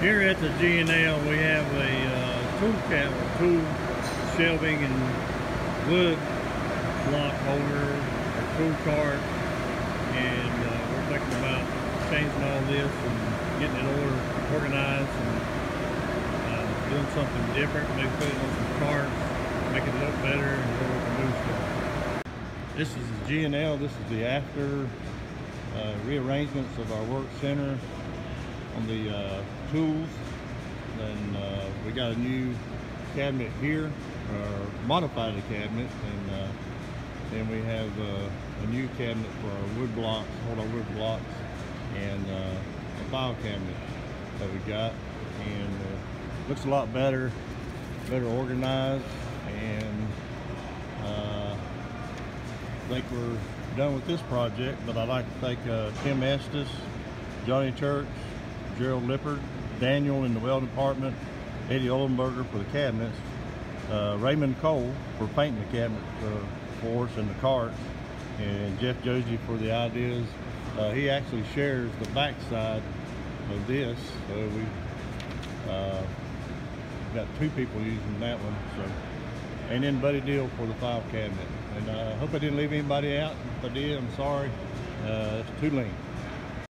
Here at the G&L, we have a uh, tool cabinet, tool shelving and wood block holder, a tool cart, and uh, we're thinking about changing all this and getting it order, organized and uh, doing something different, maybe put it on some carts, make it look better and where we can stuff. This is the G&L, this is the after uh, rearrangements of our work center on the uh, tools. Then uh, we got a new cabinet here, or modified a cabinet, and uh, then we have uh, a new cabinet for our wood blocks, hold our wood blocks, and uh, a file cabinet that we got, and uh, looks a lot better, better organized, and I think we're done with this project, but I'd like to thank Tim Estes, Johnny Church, Gerald Lippard, Daniel in the welding department, Eddie Ollenberger for the cabinets, uh, Raymond Cole for painting the cabinet uh, for us and the carts, and Jeff Josie for the ideas. Uh, he actually shares the backside of this, so we uh, got two people using that one. So, and then Buddy Deal for the file cabinet. And I hope I didn't leave anybody out. If I did, I'm sorry. Uh, it's too lean.